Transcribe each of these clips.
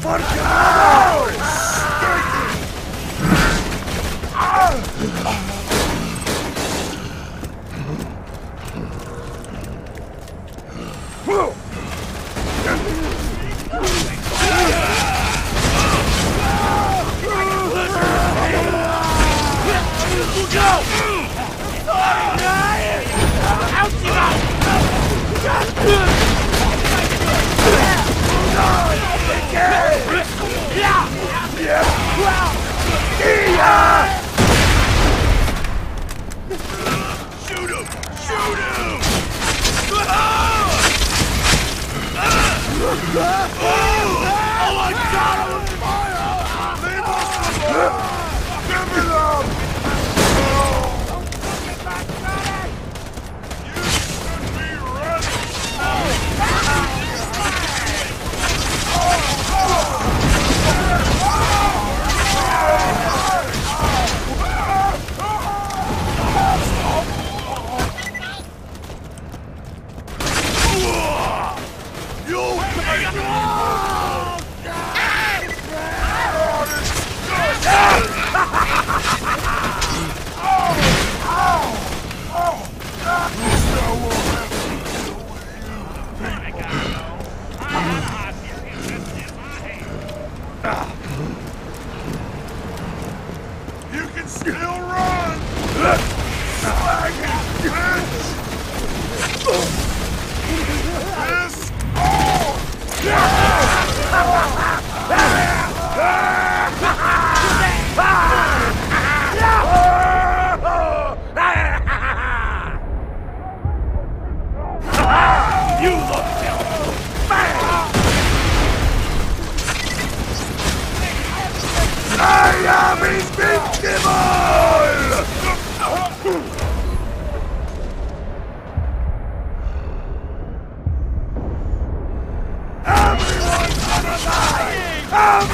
for cows! Whoa! You can still run! Flag bitch! Come!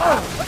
Oh!